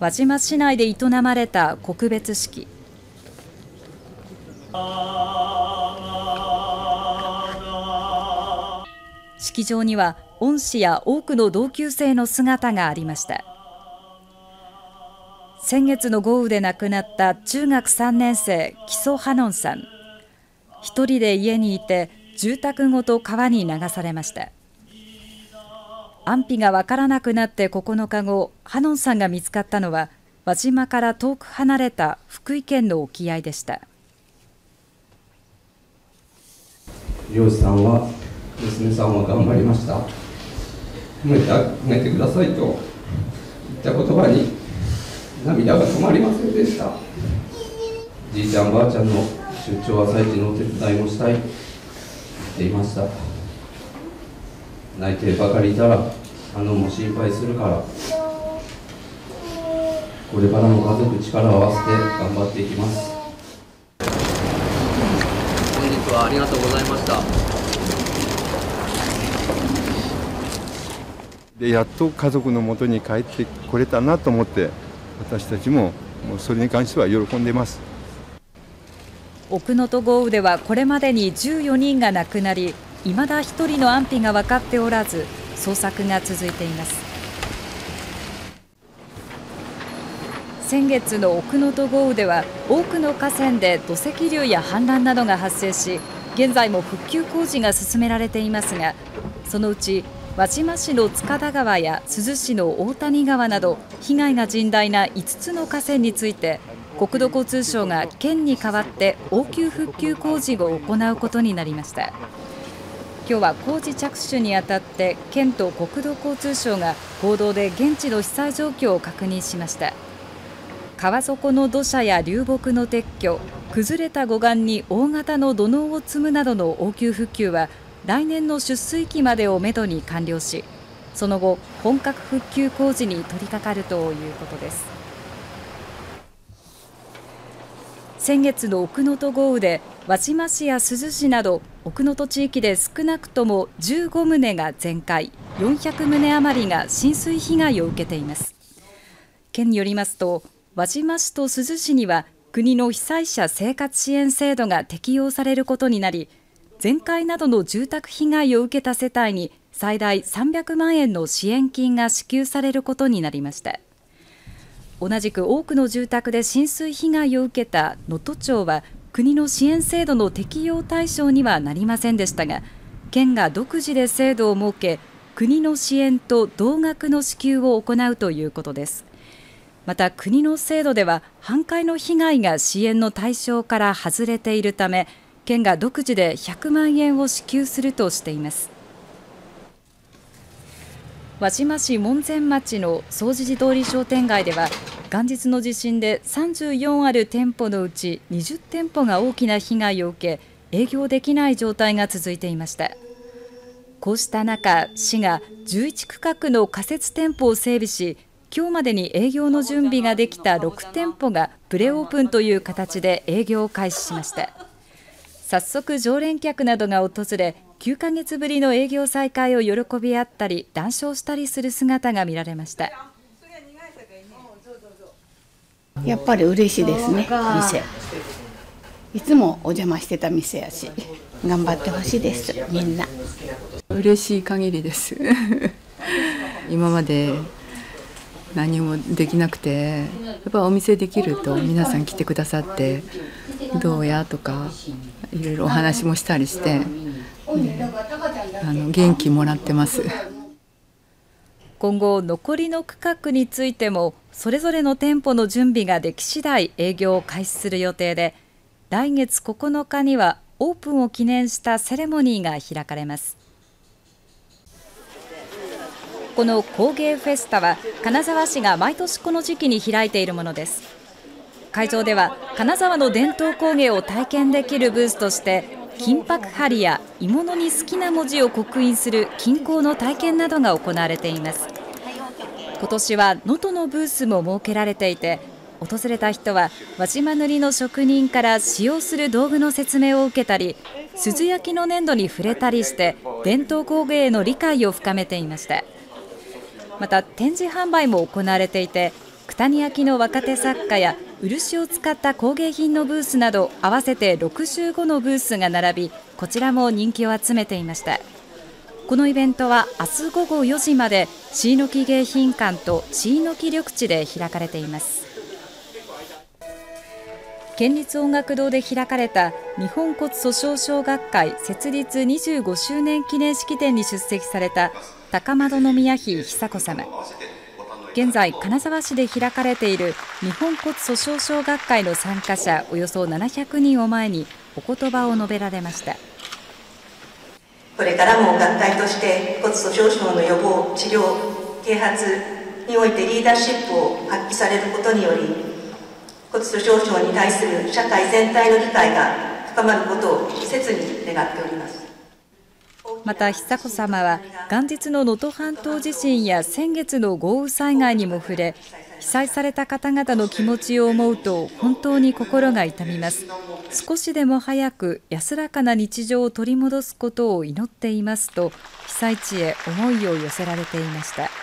輪島市内で営まれた告別式。式場には恩師や多くの同級生の姿がありました。先月の豪雨で亡くなった中学3年生木曽ハノンさん。一人で家にいて住宅ごと川に流されました。安否がわからなくなって9日後ハノンさんが見つかったのは輪島から遠く離れた福井県の沖合でした。漁師さんは娘さんは頑張りました。褒めて褒めてくださいと言った言葉に涙が止まりませんでした。じいちゃんばあちゃんの出張朝市のお手伝いもしたいと言っていました。泣いてばかりいたらあのも心配するから。これからも家族力を合わせて頑張っていきます。本日はありがとうございました。でやっと家族のもとに帰ってこれたなと思って私たちももうそれに関しては喜んでいます。奥能登豪雨ではこれまでに14人が亡くなりいまだ1人の安否が分かっておらず捜索が続いています。先月の奥能登豪雨では多くの河川で土石流や氾濫などが発生し現在も復旧工事が進められていますがそのうち輪島市の塚田川や珠洲市の大谷川など被害が甚大な5つの河川について国土交通省が県に代わって応急復旧工事を行うことになりました。今日は工事着手にあたって県と国土交通省が合同で現地の被災状況を確認しました。川底の土砂や流木の撤去崩れた護岸に大型の土のを積むなどの応急復旧は来年の出水期までをめどに完了しその後本格復旧工事に取り掛かるということです。先月の奥能登豪雨で輪島市や珠洲市など奥能登地域で少なくとも15棟が全壊400棟余りが浸水被害を受けています。県によりますと輪島市と珠洲市には国の被災者生活支援制度が適用されることになり全壊などの住宅被害を受けた世帯に最大300万円の支援金が支給されることになりました。同じく多くの住宅で浸水被害を受けた能登町は国の支援制度の適用対象にはなりませんでしたが県が独自で制度を設け国の支援と同額の支給を行うということです。また国の制度では半壊の被害が支援の対象から外れているため県が独自で100万円を支給するとしています。輪島市門前町の総持寺通り商店街では元日の地震で34ある店舗のうち20店舗が大きな被害を受け営業できない状態が続いていました。こうした中市が11区画の仮設店舗を整備し今日までに営業の準備ができた6店舗がプレオープンという形で営業を開始しました。早速常連客などが訪れ9ヶ月ぶりの営業再開を喜び合ったり談笑したりする姿が見られました。やっぱり嬉しいですね店。いつもお邪魔してた店やし頑張ってほしいですみんな。嬉しい限りです。今まで何もできなくてやっぱお店できると皆さん来てくださってどうやとかいろいろお話もしたりして、あの元気もらってます。今後残りの区画についてもそれぞれの店舗の準備ができ次第営業を開始する予定で来月9日にはオープンを記念したセレモニーが開かれます。この工芸フェスタは金沢市が毎年この時期に開いているものです。会場では金沢の伝統工芸を体験できるブースとして金箔貼りや鋳物に好きな文字を刻印する金工の体験などが行われています。今年は能登のブースも設けられていて訪れた人は輪島塗の職人から使用する道具の説明を受けたり鈴焼きの粘土に触れたりして伝統工芸への理解を深めていました。また展示販売も行われていて九谷焼の若手作家や漆を使った工芸品のブースなど合わせて65のブースが並びこちらも人気を集めていました。このイベントは明日午後4時まで椎の木迎賓館と椎の木緑地で開かれています。県立音楽堂で開かれた日本骨粗鬆症学会設立25周年記念式典に出席された高円宮妃久子さま現在金沢市で開かれている日本骨粗鬆症学会の参加者およそ700人を前にお言葉を述べられました。これからも学会として骨粗鬆症の予防治療啓発においてリーダーシップを発揮されることにより骨粗鬆症に対する社会全体の理解が深まることを切に願っております。また久子さまは元日の能登半島地震や先月の豪雨災害にも触れ被災された方々の気持ちを思うと本当に心が痛みます。少しでも早く安らかな日常を取り戻すことを祈っていますと被災地へ思いを寄せられていました。